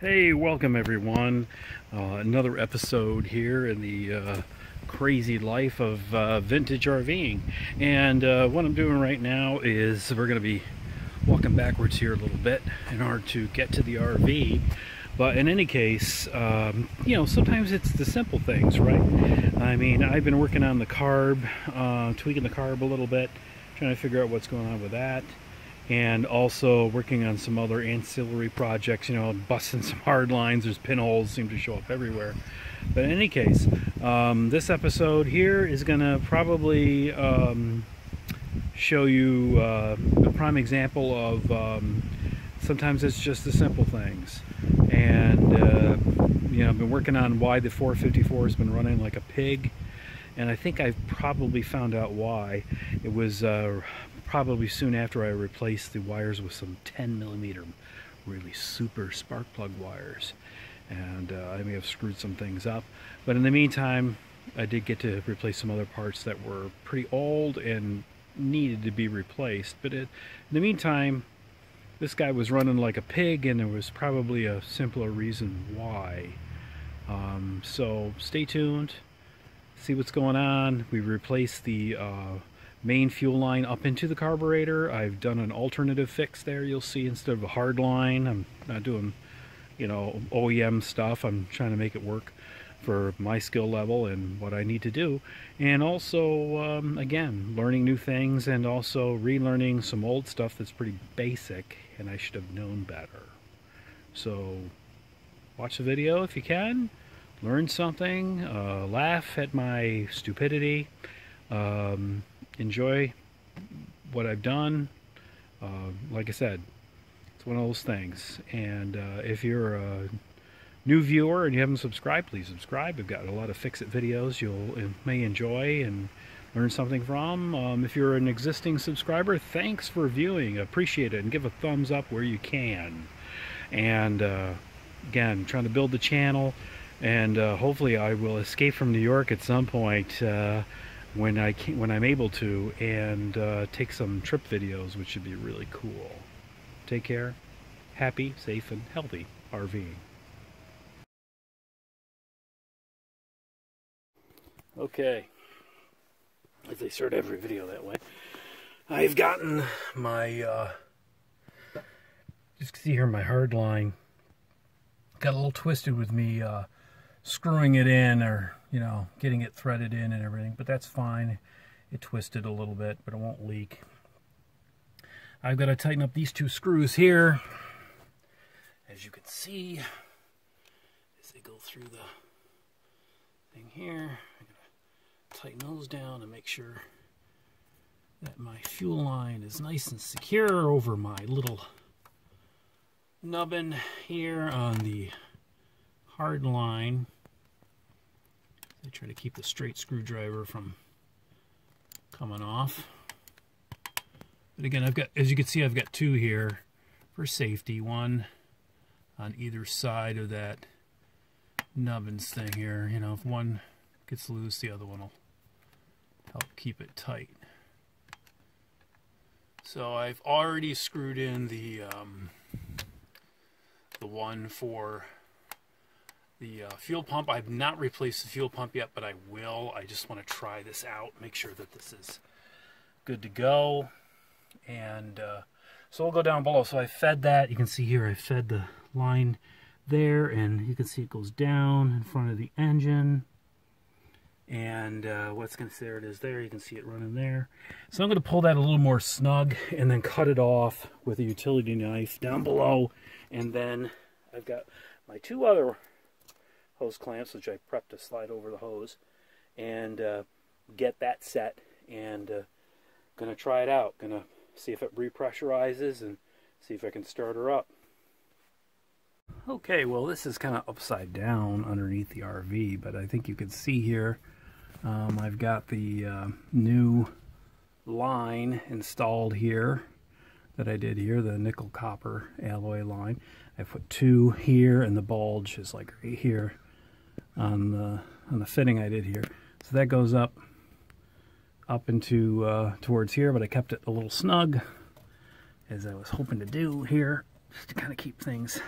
Hey, welcome everyone. Uh, another episode here in the uh, crazy life of uh, vintage RVing. And uh, what I'm doing right now is we're going to be walking backwards here a little bit in order to get to the RV. But in any case, um, you know, sometimes it's the simple things, right? I mean, I've been working on the carb, uh, tweaking the carb a little bit, trying to figure out what's going on with that and also working on some other ancillary projects, you know, busting some hard lines. There's pinholes seem to show up everywhere. But in any case, um, this episode here is going to probably um, show you uh, a prime example of um, sometimes it's just the simple things. And, uh, you know, I've been working on why the 454 has been running like a pig. And I think I've probably found out why. It was uh, probably soon after I replaced the wires with some 10 millimeter really super spark plug wires. And uh, I may have screwed some things up. But in the meantime I did get to replace some other parts that were pretty old and needed to be replaced. But it, in the meantime this guy was running like a pig and there was probably a simpler reason why. Um, so stay tuned see what's going on. We replaced the uh, main fuel line up into the carburetor. I've done an alternative fix there, you'll see, instead of a hard line. I'm not doing, you know, OEM stuff. I'm trying to make it work for my skill level and what I need to do. And also, um, again, learning new things and also relearning some old stuff that's pretty basic and I should have known better. So, watch the video if you can. Learn something, uh, laugh at my stupidity, um, enjoy what I've done. Uh, like I said, it's one of those things. And uh, if you're a new viewer and you haven't subscribed, please subscribe. We've got a lot of fix-it videos you'll uh, may enjoy and learn something from. Um, if you're an existing subscriber, thanks for viewing. Appreciate it. And give a thumbs up where you can. And uh, again, trying to build the channel. And uh, hopefully I will escape from New York at some point uh, when I can, when I'm able to and uh, take some trip videos, which should be really cool. Take care, happy, safe, and healthy RVing. Okay, as I start every video that way, I've gotten my, uh, just see here my hard line, got a little twisted with me uh, screwing it in or you know, getting it threaded in and everything, but that's fine. It twisted a little bit, but it won't leak. I've got to tighten up these two screws here. As you can see, as they go through the thing here, I'm going to tighten those down and make sure that my fuel line is nice and secure over my little nubbin here on the hard line. I try to keep the straight screwdriver from coming off. But again, I've got, as you can see, I've got two here for safety. One on either side of that nubbins thing here. You know, if one gets loose, the other one will help keep it tight. So I've already screwed in the um, the one for the uh, fuel pump. I've not replaced the fuel pump yet, but I will. I just want to try this out, make sure that this is good to go. And uh, so we'll go down below. So I fed that. You can see here I fed the line there, and you can see it goes down in front of the engine. And uh, what's going to there it is there. You can see it running there. So I'm going to pull that a little more snug and then cut it off with a utility knife down below. And then I've got my two other hose clamps, which I prepped to slide over the hose, and uh, get that set. And uh, gonna try it out. Gonna see if it repressurizes and see if I can start her up. Okay, well this is kind of upside down underneath the RV, but I think you can see here um, I've got the uh, new line installed here that I did here, the nickel copper alloy line. I put two here and the bulge is like right here on the on the fitting I did here. So that goes up up into uh, towards here, but I kept it a little snug as I was hoping to do here, just to kind of keep things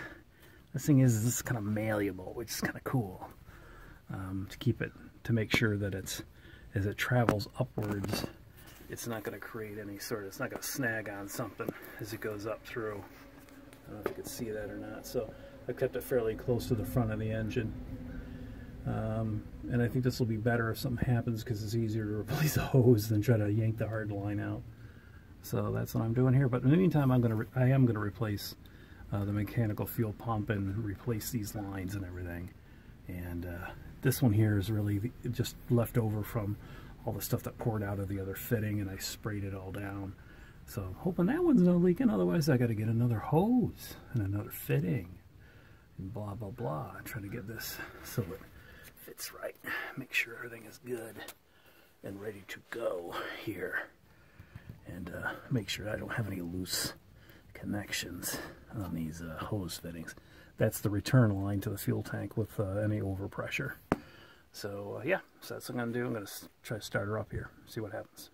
This thing is this is kind of malleable, which is kind of cool um, to keep it to make sure that it's as it travels upwards, it's not going to create any sort of it's not going to snag on something as it goes up through. I don't know if you can see that or not. So I kept it fairly close to the front of the engine. Um, and I think this will be better if something happens because it's easier to replace a hose than try to yank the hard line out. So that's what I'm doing here. But in the meantime, I'm gonna I am gonna replace uh, the mechanical fuel pump and replace these lines and everything. And uh, this one here is really just left over from all the stuff that poured out of the other fitting, and I sprayed it all down. So I'm hoping that one's not leaking. Otherwise, I got to get another hose and another fitting and blah blah blah. Trying to get this so it fits right. Make sure everything is good and ready to go here. And uh, make sure I don't have any loose connections on these uh, hose fittings. That's the return line to the fuel tank with uh, any overpressure. So uh, yeah, so that's what I'm going to do. I'm going to try to start her up here, see what happens.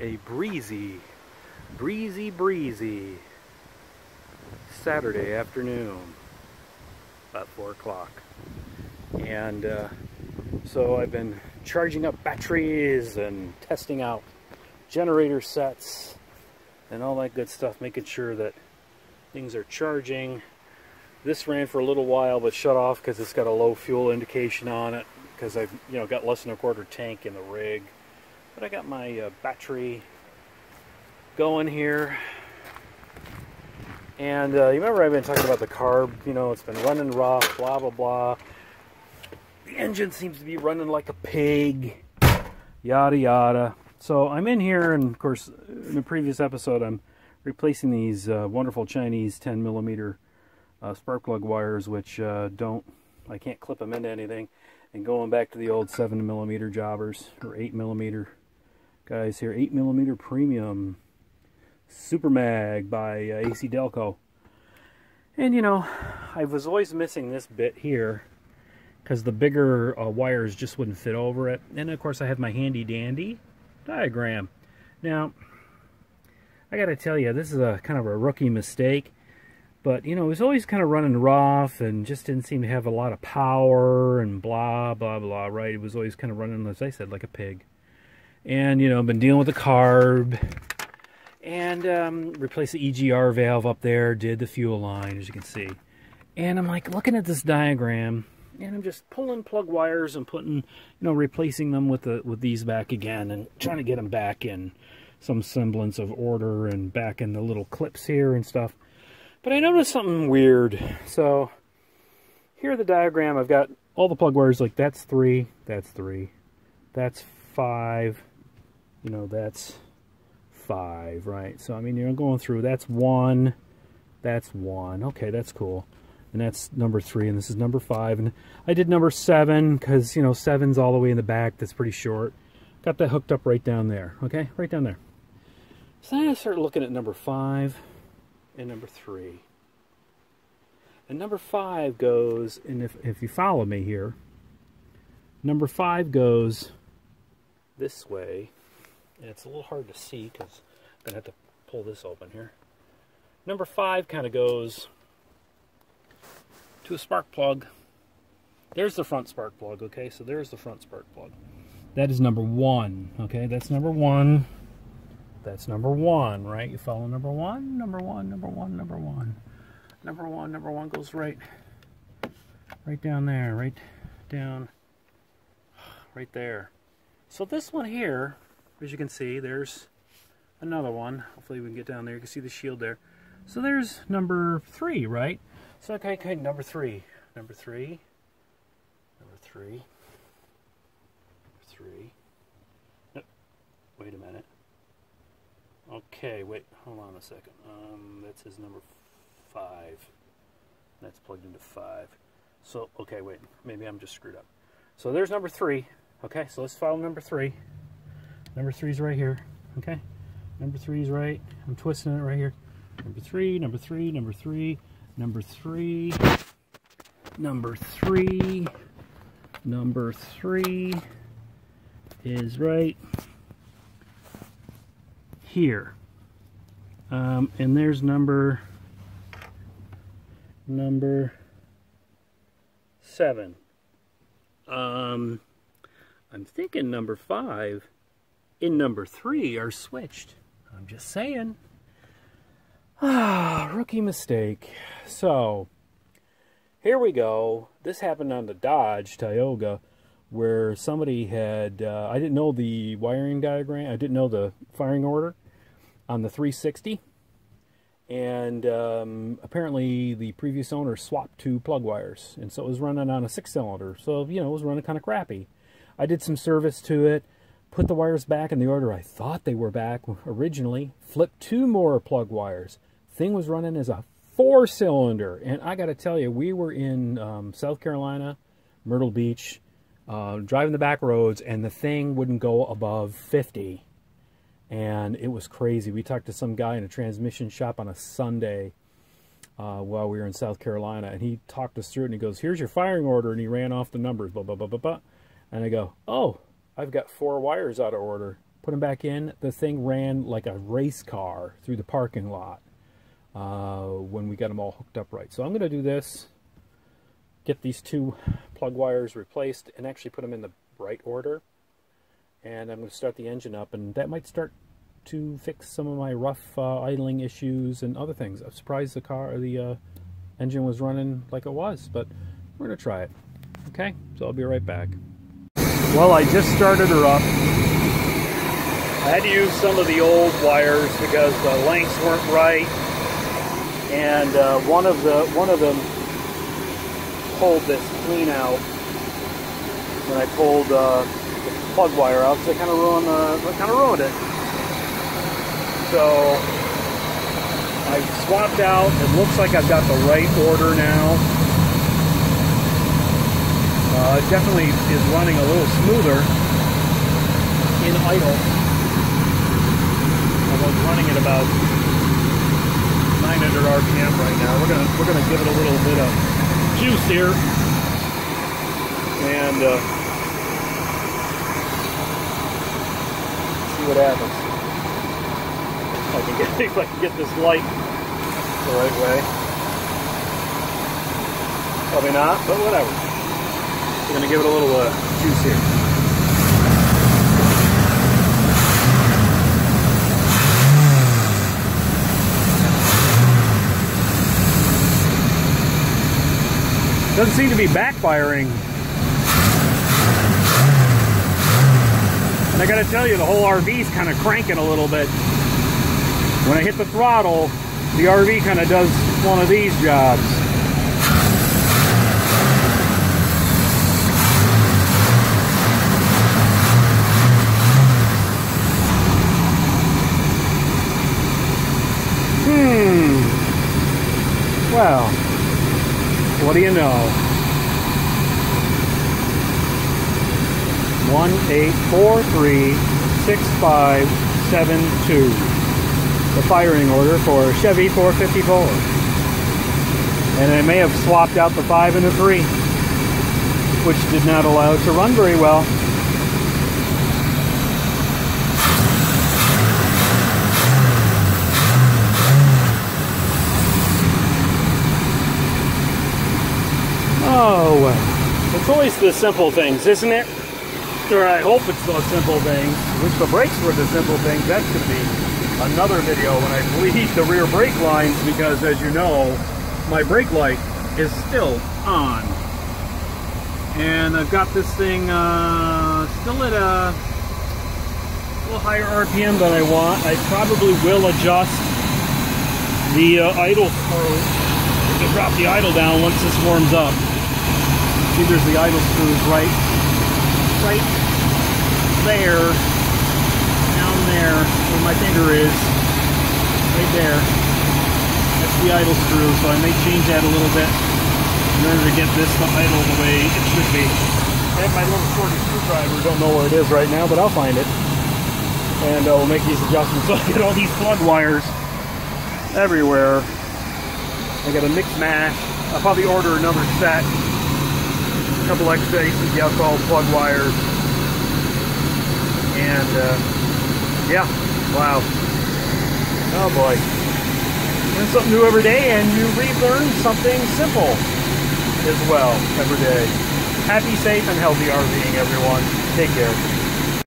A breezy, breezy, breezy Saturday afternoon, about 4 o'clock. And uh, so I've been charging up batteries and testing out generator sets and all that good stuff, making sure that things are charging. This ran for a little while but shut off because it's got a low fuel indication on it because I've you know got less than a quarter tank in the rig. But I got my uh, battery going here. And uh, you remember I've been talking about the carb, you know, it's been running rough, blah, blah, blah. The engine seems to be running like a pig, yada, yada. So I'm in here, and of course, in the previous episode, I'm replacing these uh, wonderful Chinese 10 millimeter uh, spark plug wires which uh, don't I can't clip them into anything and going back to the old 7 millimeter jobbers or 8 millimeter guys here 8 millimeter premium super mag by uh, AC Delco and you know I was always missing this bit here because the bigger uh, wires just wouldn't fit over it and of course I have my handy dandy diagram now I got to tell you, this is a kind of a rookie mistake. But, you know, it was always kind of running rough and just didn't seem to have a lot of power and blah, blah, blah, right? It was always kind of running, as I said, like a pig. And, you know, been dealing with the carb. And um, replaced the EGR valve up there, did the fuel line, as you can see. And I'm like looking at this diagram, and I'm just pulling plug wires and putting, you know, replacing them with the with these back again and trying to get them back in some semblance of order and back in the little clips here and stuff. But I noticed something weird. So here the diagram, I've got all the plug wires like that's three, that's three, that's five, you know, that's five, right? So I mean, you're going through, that's one, that's one. Okay, that's cool. And that's number three, and this is number five. And I did number seven because, you know, seven's all the way in the back. That's pretty short. Got that hooked up right down there, okay? Right down there. So then I start looking at number five and number three. And number five goes, and if, if you follow me here, number five goes this way. It's a little hard to see because I'm going to have to pull this open here. Number five kind of goes to a spark plug. There's the front spark plug, okay? So there's the front spark plug. That is number one, okay? That's number one. That's number one, right? You follow number one, number one, number one, number one. Number one, number one goes right, right down there, right down, right there. So this one here, as you can see, there's another one. Hopefully we can get down there. You can see the shield there. So there's number three, right? So okay, okay, number three. Number three. Number three. Number three. No, wait a minute. Okay, wait, hold on a second. Um, that says number five. That's plugged into five. So, okay, wait, maybe I'm just screwed up. So there's number three. Okay, so let's follow number three. Number three's right here. Okay, number three's right. I'm twisting it right here. Number three, number three, number three, number three, number three, number three is right here. Um, and there's number number seven. Um, I'm thinking number five and number three are switched. I'm just saying. Ah, rookie mistake. So, here we go. This happened on the Dodge Tioga where somebody had, uh, I didn't know the wiring diagram, I didn't know the firing order on the 360. And um, apparently the previous owner swapped two plug wires. And so it was running on a six cylinder. So, you know, it was running kind of crappy. I did some service to it, put the wires back in the order I thought they were back originally, flipped two more plug wires. Thing was running as a four cylinder. And I got to tell you, we were in um, South Carolina, Myrtle Beach, uh, driving the back roads, and the thing wouldn't go above 50 and it was crazy. We talked to some guy in a transmission shop on a Sunday uh, while we were in South Carolina, and he talked us through it, and he goes, here's your firing order, and he ran off the numbers, blah, blah, blah, blah, blah. And I go, oh, I've got four wires out of order. Put them back in. The thing ran like a race car through the parking lot uh, when we got them all hooked up right. So I'm going to do this, get these two plug wires replaced, and actually put them in the right order and I'm going to start the engine up and that might start to fix some of my rough uh, idling issues and other things. I'm surprised the car, the uh, engine was running like it was, but we're going to try it. Okay, so I'll be right back. Well, I just started her up. I had to use some of the old wires because the lengths weren't right, and uh, one of the one of them pulled this clean out when I pulled uh, plug wire out so it kind of ruined the kind of ruined it. So I swapped out. It looks like I've got the right order now. Uh, it definitely is running a little smoother in idle. Although it's running at about 900 RPM right now. We're gonna we're gonna give it a little bit of juice here, and. Uh, see what happens. I can get if I can get this light the right way. Probably not, but whatever. We're gonna give it a little uh, juice here. Doesn't seem to be backfiring And I gotta tell you, the whole RV's kind of cranking a little bit. When I hit the throttle, the RV kind of does one of these jobs. Hmm. Well, what do you know? one eight four three six five seven two. The firing order for Chevy 454. And I may have swapped out the 5 and the 3, which did not allow it to run very well. Oh, it's always the simple things, isn't it? Or I hope it's the simple things. Wish the brakes were the simple things. That's going to be another video when I bleed the rear brake lines because, as you know, my brake light is still on. And I've got this thing uh, still at a little higher RPM than I want. I probably will adjust the uh, idle to drop the idle down once this warms up. See, there's the idle screws right, right there, down there where my finger is, right there. That's the idle screw, so I may change that a little bit in order to get this to idle the way it should be. I have my little shorty screwdriver, don't know where it is right now, but I'll find it. And uh, we'll make these adjustments. So I get all these plug wires everywhere. I got a mix mash. I'll probably order another set. Couple extra ACDF plug wires. And uh, yeah, wow. Oh boy. Learn something new every day and you relearn something simple as well every day. Happy, safe, and healthy RVing, everyone. Take care.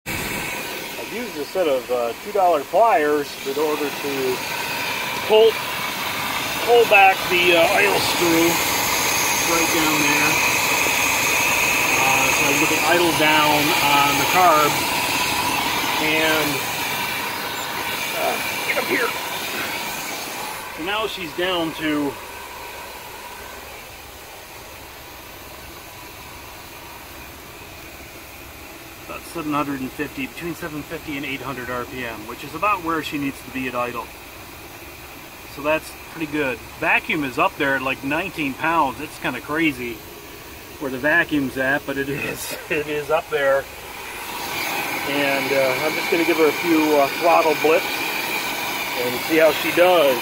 I've used a set of uh, $2 pliers in order to pull pull back the uh, idle screw right down there. So the idle down on the carb and uh, get up here. So now she's down to about 750, between 750 and 800 RPM, which is about where she needs to be at idle. So that's pretty good. Vacuum is up there at like 19 pounds. It's kind of crazy where the vacuum's at, but it is. It is up there. And uh, I'm just going to give her a few uh, throttle blips and see how she does.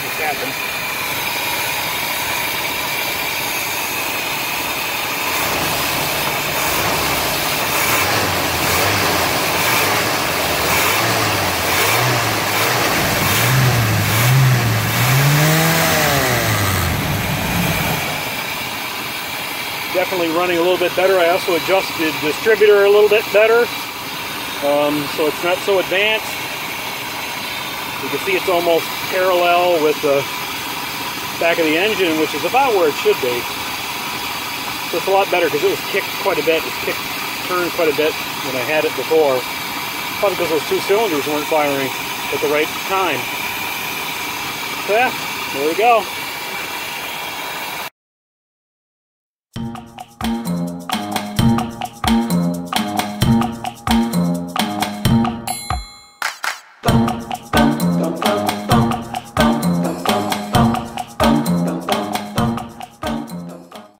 This happen. Definitely running a little bit better. I also adjusted the distributor a little bit better, um, so it's not so advanced. You can see it's almost parallel with the back of the engine, which is about where it should be. So it's a lot better because it was kicked quite a bit. It kicked, turned quite a bit when I had it before. Probably because those two cylinders weren't firing at the right time. So yeah, there we go.